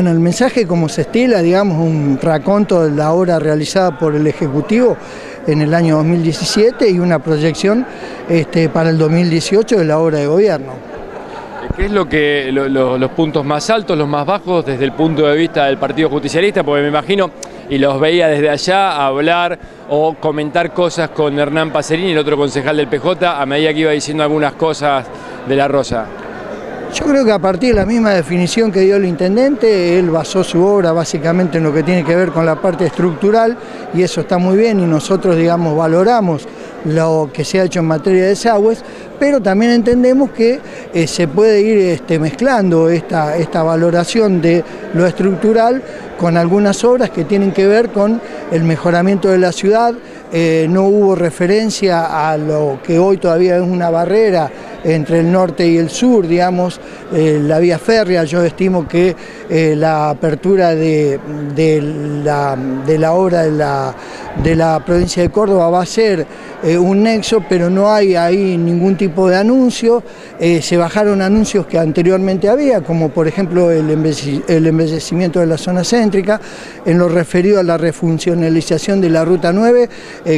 En el mensaje como se estila, digamos, un raconto de la obra realizada por el Ejecutivo en el año 2017 y una proyección este, para el 2018 de la obra de gobierno. ¿Qué es lo que los puntos más altos, los más bajos desde el punto de vista del Partido Justicialista? Porque me imagino, y los veía desde allá, hablar o comentar cosas con Hernán Pacerini, el otro concejal del PJ, a medida que iba diciendo algunas cosas de la Rosa. Yo creo que a partir de la misma definición que dio el intendente, él basó su obra básicamente en lo que tiene que ver con la parte estructural y eso está muy bien y nosotros, digamos, valoramos lo que se ha hecho en materia de desagües, pero también entendemos que eh, se puede ir este, mezclando esta, esta valoración de lo estructural con algunas obras que tienen que ver con el mejoramiento de la ciudad, eh, no hubo referencia a lo que hoy todavía es una barrera entre el norte y el sur, digamos, eh, la vía férrea, yo estimo que eh, la apertura de, la, de, la, obra de la, de la, provincia de Córdoba va a ser eh, un nexo, pero no hay ahí ningún tipo de anuncio, se bajaron anuncios que anteriormente había, como por ejemplo el, embellecimiento de la zona céntrica, en lo referido a la refuncionalización de la Ruta 9,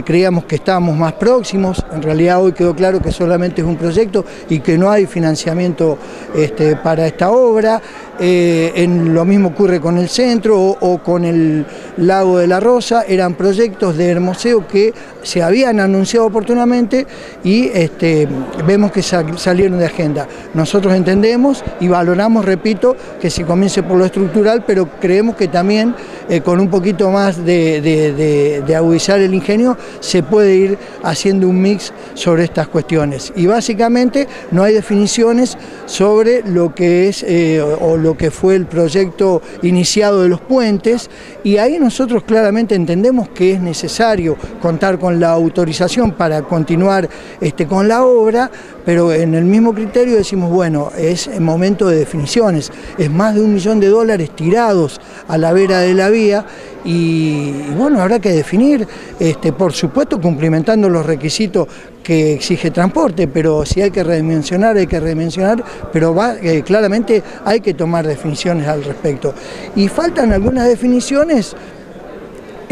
creíamos que estábamos más próximos, en realidad hoy quedó claro que solamente es un proyecto y que no hay financiamiento este, para esta obra. Eh, en, lo mismo ocurre con el centro o, con el lago de la Rosa, eran proyectos de hermoseo que se habían anunciado oportunamente y este, vemos que salieron de agenda. Nosotros entendemos y valoramos, repito, que se comience por lo estructural, pero creemos que también eh, con un poquito más de, agudizar el ingenio se puede ir haciendo un mix sobre estas cuestiones. Y básicamente no hay definiciones sobre lo que es eh, o lo que fue el proyecto iniciado de los puentes y ahí nosotros claramente entendemos que es necesario contar con la autorización para continuar este, con la obra, pero en el mismo criterio decimos, bueno, es momento de definiciones, es más de un millón de dólares tirados a la vera de la vía y, bueno, habrá que definir, este, por supuesto cumplimentando los requisitos que exige transporte, pero si hay que redimensionar, hay que redimensionar, pero eh, claramente hay que tomar definiciones al respecto. Y faltan algunas definiciones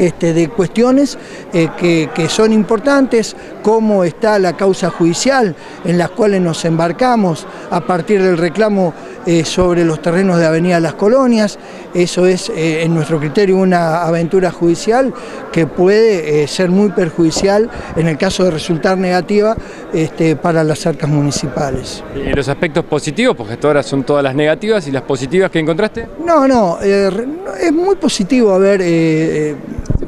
este, de cuestiones eh, que, son importantes, cómo está la causa judicial en las cuales nos embarcamos a partir del reclamo eh, sobre los terrenos de Avenida Las Colonias. Eso es, eh, en nuestro criterio, una aventura judicial que puede ser muy perjudicial en el caso de resultar negativa este, para las arcas municipales. ¿Y los aspectos positivos? Porque hasta ahora son todas las negativas y las positivas que encontraste. No, no, es muy positivo haber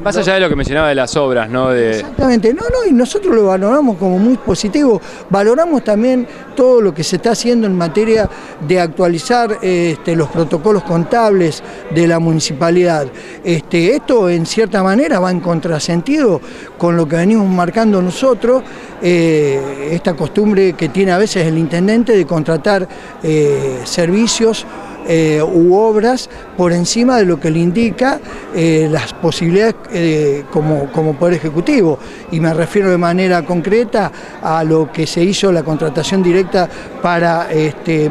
más allá de lo que mencionaba de las obras, ¿no? Exactamente, no, no, y nosotros lo valoramos como muy positivo. Valoramos también todo lo que se está haciendo en materia de actualizar este, los protocolos contables de la municipalidad. Este, esto en cierta manera va en contrasentido con lo que venimos marcando nosotros, eh, esta costumbre que tiene a veces el intendente de contratar eh, servicios eh, u obras por encima de lo que le indica eh, las posibilidades eh, como, como Poder Ejecutivo. Y me refiero de manera concreta a lo que se hizo la contratación directa para este,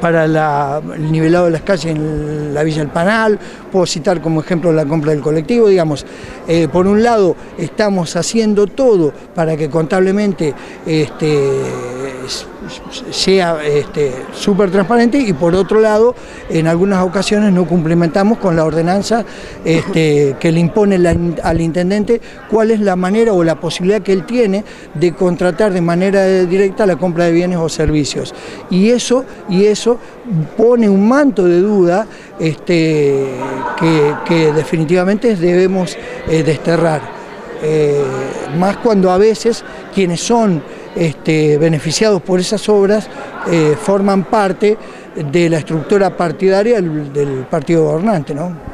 para el nivelado de las calles en la Villa del Panal, puedo citar como ejemplo la compra del colectivo, digamos, eh, por un lado estamos haciendo todo para que contablemente este, sea súper este, transparente y por otro lado en algunas ocasiones no cumplimentamos con la ordenanza este, que le impone al intendente cuál es la manera o la posibilidad que él tiene de contratar de manera directa la compra de bienes o servicios. Y eso, y eso pone un manto de duda este, que, definitivamente debemos eh, desterrar. Eh, más cuando a veces quienes son este, beneficiados por esas obras eh, forman parte de la estructura partidaria del, del partido gobernante. ¿no?